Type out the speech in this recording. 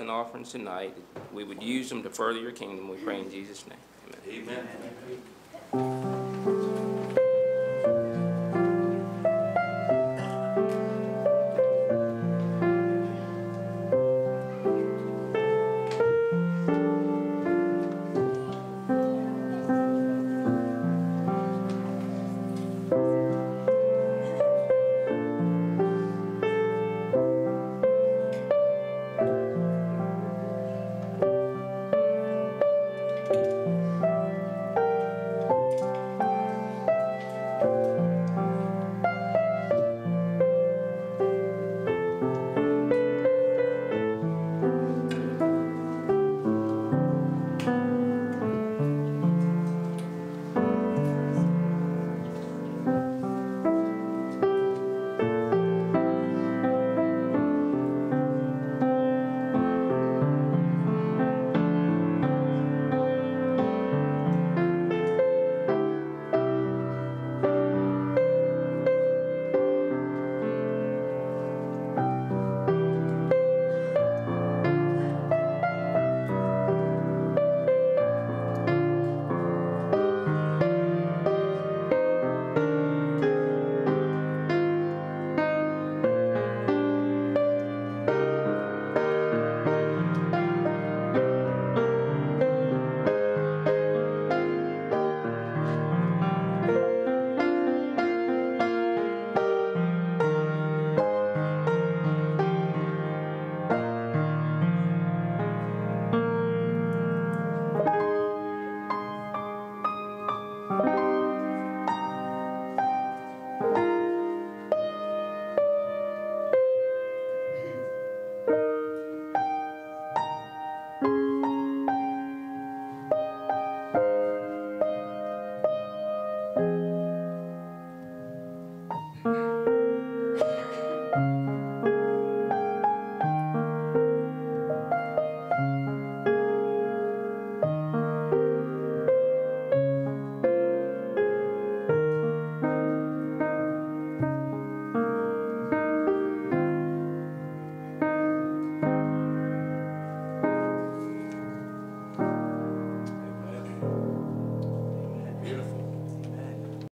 and offerings tonight, we would use them to further your kingdom. We pray in Jesus' name. Amen. Amen.